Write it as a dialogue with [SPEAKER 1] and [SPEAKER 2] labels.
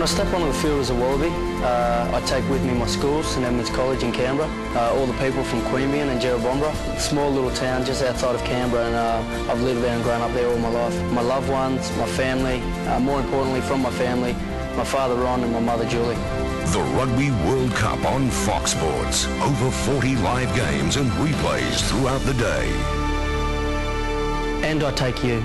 [SPEAKER 1] When I step onto the field as a Wallaby, uh, I take with me my school, St Edmunds College in Canberra, uh, all the people from Queanbeyan and Jerrabomberra, small little town just outside of Canberra and uh, I've lived there and grown up there all my life. My loved ones, my family, uh, more importantly from my family, my father Ron and my mother Julie.
[SPEAKER 2] The Rugby World Cup on Fox Sports. Over 40 live games and replays throughout the day.
[SPEAKER 1] And I take you.